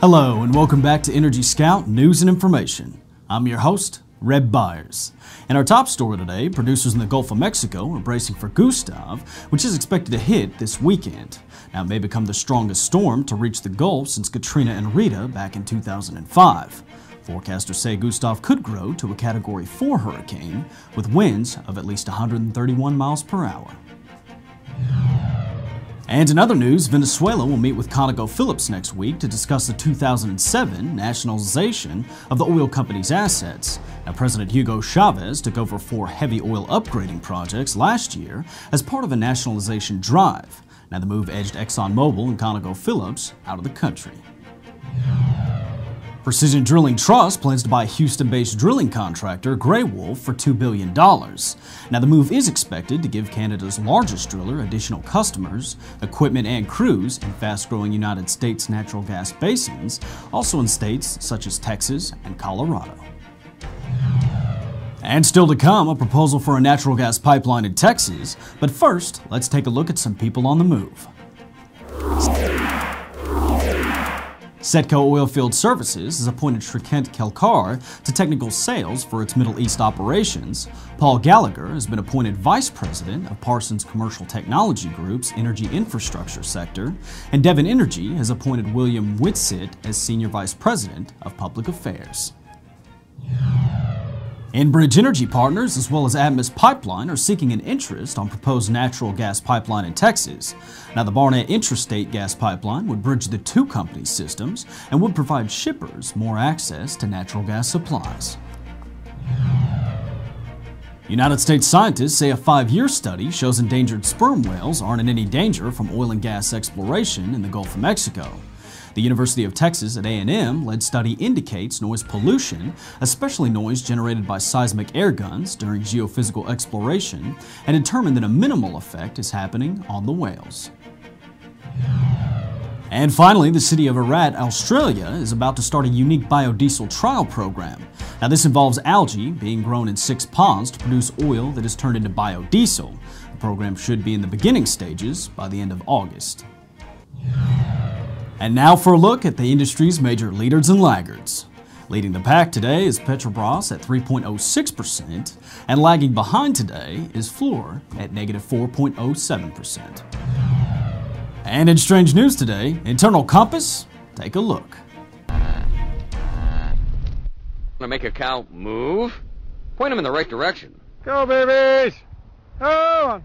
Hello, and welcome back to Energy Scout News and Information. I'm your host, Reb Byers. In our top story today, producers in the Gulf of Mexico are bracing for Gustav, which is expected to hit this weekend. Now, it may become the strongest storm to reach the Gulf since Katrina and Rita back in 2005. Forecasters say Gustav could grow to a Category 4 hurricane with winds of at least 131 miles per hour. And in other news, Venezuela will meet with ConocoPhillips next week to discuss the 2007 nationalization of the oil company's assets. Now, President Hugo Chavez took over four heavy oil upgrading projects last year as part of a nationalization drive. Now, the move edged ExxonMobil and ConocoPhillips out of the country. Precision Drilling Trust plans to buy Houston-based drilling contractor Grey Wolf for $2 billion. Now, the move is expected to give Canada's largest driller additional customers, equipment, and crews in fast-growing United States natural gas basins, also in states such as Texas and Colorado. And still to come, a proposal for a natural gas pipeline in Texas. But first, let's take a look at some people on the move. Setco Oilfield Services has appointed Shrikant Kelkar to technical sales for its Middle East operations. Paul Gallagher has been appointed Vice President of Parsons Commercial Technology Group's Energy Infrastructure sector, and Devon Energy has appointed William Whitsitt as Senior Vice President of Public Affairs. Enbridge Energy Partners, as well as Atmos Pipeline, are seeking an interest on proposed natural gas pipeline in Texas. Now, the Barnett Intrastate Gas Pipeline would bridge the two companies' systems and would provide shippers more access to natural gas supplies. United States scientists say a five-year study shows endangered sperm whales aren't in any danger from oil and gas exploration in the Gulf of Mexico. The University of Texas at A&M led study indicates noise pollution, especially noise generated by seismic air guns during geophysical exploration, and determined that a minimal effect is happening on the whales. And finally, the city of Ararat, Australia is about to start a unique biodiesel trial program. Now, this involves algae being grown in six ponds to produce oil that is turned into biodiesel. The program should be in the beginning stages by the end of August. And now for a look at the industry's major leaders and laggards. Leading the pack today is Petrobras at 3.06%, and lagging behind today is Fluor at negative 4.07%. And in strange news today, Internal Compass, take a look. Want to make a cow move? Point him in the right direction. Go, babies! Go!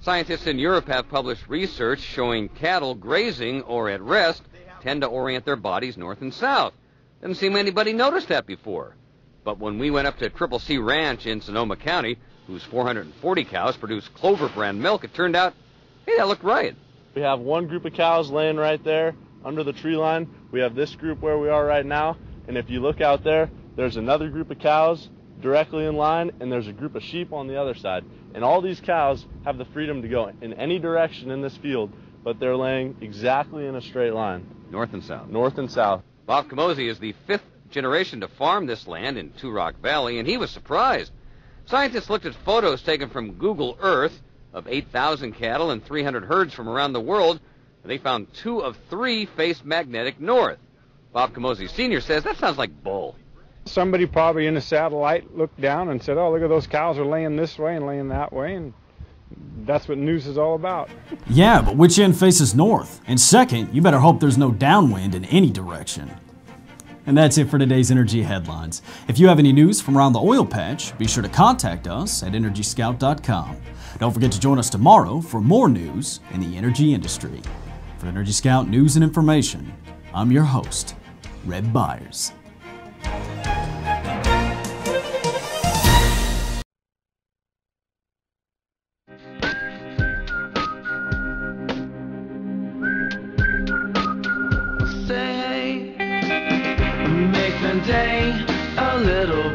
Scientists in Europe have published research showing cattle grazing or at rest tend to orient their bodies north and south. Doesn't seem anybody noticed that before. But when we went up to Triple C Ranch in Sonoma County, whose 440 cows produce Clover brand milk, it turned out, hey, that looked right. We have one group of cows laying right there under the tree line. We have this group where we are right now. And if you look out there, there's another group of cows directly in line, and there's a group of sheep on the other side. And all these cows have the freedom to go in any direction in this field, but they're laying exactly in a straight line. North and south. North and south. Bob Camozzi is the fifth generation to farm this land in Two Rock Valley, and he was surprised. Scientists looked at photos taken from Google Earth of 8,000 cattle and 300 herds from around the world. and They found two of three faced magnetic north. Bob Camozzi Sr. says that sounds like bull. Somebody probably in a satellite looked down and said, oh, look at those cows are laying this way and laying that way, and that's what news is all about. Yeah, but which end faces north? And second, you better hope there's no downwind in any direction. And that's it for today's Energy Headlines. If you have any news from around the oil patch, be sure to contact us at EnergyScout.com. Don't forget to join us tomorrow for more news in the energy industry. For Energy Scout News and Information, I'm your host, Red Byers. Day a little